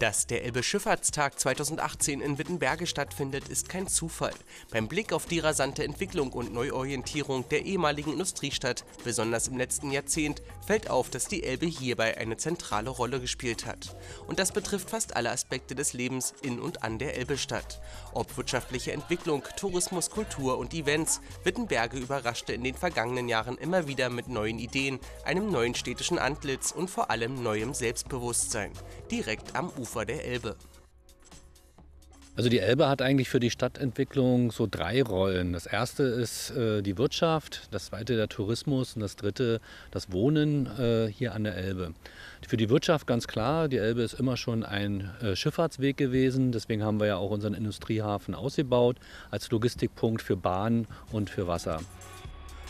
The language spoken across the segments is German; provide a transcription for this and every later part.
Dass der Elbe-Schifffahrtstag 2018 in Wittenberge stattfindet, ist kein Zufall. Beim Blick auf die rasante Entwicklung und Neuorientierung der ehemaligen Industriestadt, besonders im letzten Jahrzehnt, fällt auf, dass die Elbe hierbei eine zentrale Rolle gespielt hat. Und das betrifft fast alle Aspekte des Lebens in und an der Elbestadt. Ob wirtschaftliche Entwicklung, Tourismus, Kultur und Events, Wittenberge überraschte in den vergangenen Jahren immer wieder mit neuen Ideen, einem neuen städtischen Antlitz und vor allem neuem Selbstbewusstsein. Direkt am Ufer Ufer der Elbe. Also die Elbe hat eigentlich für die Stadtentwicklung so drei Rollen. Das erste ist äh, die Wirtschaft, das zweite der Tourismus und das dritte das Wohnen äh, hier an der Elbe. Für die Wirtschaft ganz klar, die Elbe ist immer schon ein äh, Schifffahrtsweg gewesen. Deswegen haben wir ja auch unseren Industriehafen ausgebaut als Logistikpunkt für Bahn und für Wasser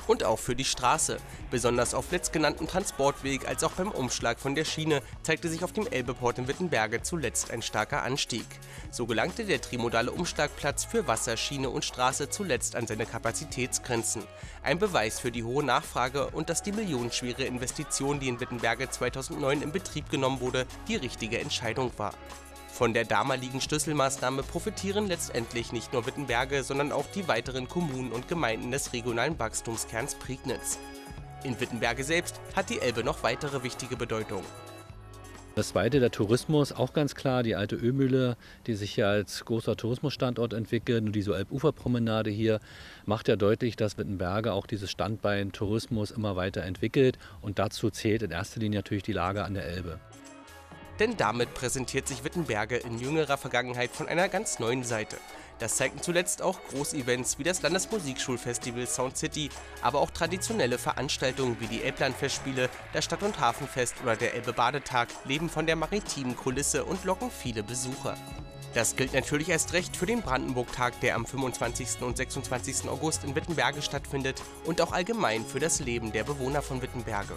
und auch für die Straße. Besonders auf letztgenannten Transportweg als auch beim Umschlag von der Schiene zeigte sich auf dem Elbeport in Wittenberge zuletzt ein starker Anstieg. So gelangte der trimodale Umschlagplatz für Wasser, Schiene und Straße zuletzt an seine Kapazitätsgrenzen. Ein Beweis für die hohe Nachfrage und dass die millionenschwere Investition, die in Wittenberge 2009 in Betrieb genommen wurde, die richtige Entscheidung war. Von der damaligen Schlüsselmaßnahme profitieren letztendlich nicht nur Wittenberge, sondern auch die weiteren Kommunen und Gemeinden des regionalen Wachstumskerns Prignitz. In Wittenberge selbst hat die Elbe noch weitere wichtige Bedeutung. Das zweite, der Tourismus, auch ganz klar, die alte Ölmühle, die sich hier als großer Tourismusstandort entwickelt und diese Elbuferpromenade hier macht ja deutlich, dass Wittenberge auch dieses Standbein Tourismus immer weiter entwickelt und dazu zählt in erster Linie natürlich die Lage an der Elbe. Denn damit präsentiert sich Wittenberge in jüngerer Vergangenheit von einer ganz neuen Seite. Das zeigten zuletzt auch Großevents wie das Landesmusikschulfestival Sound City, aber auch traditionelle Veranstaltungen wie die Elblandfestspiele, das Stadt- und Hafenfest oder der Elbe-Badetag leben von der maritimen Kulisse und locken viele Besucher. Das gilt natürlich erst recht für den Brandenburg-Tag, der am 25. und 26. August in Wittenberge stattfindet und auch allgemein für das Leben der Bewohner von Wittenberge.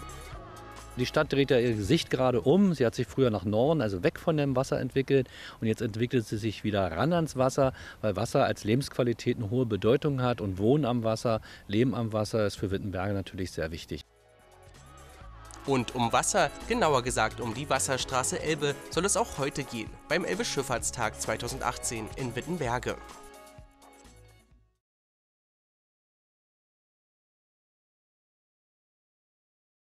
Die Stadt dreht ja ihr Gesicht gerade um. Sie hat sich früher nach Norden, also weg von dem Wasser entwickelt. Und jetzt entwickelt sie sich wieder ran ans Wasser, weil Wasser als Lebensqualität eine hohe Bedeutung hat. Und Wohnen am Wasser, Leben am Wasser ist für Wittenberge natürlich sehr wichtig. Und um Wasser, genauer gesagt um die Wasserstraße Elbe, soll es auch heute gehen, beim Elbe Schifffahrtstag 2018 in Wittenberge.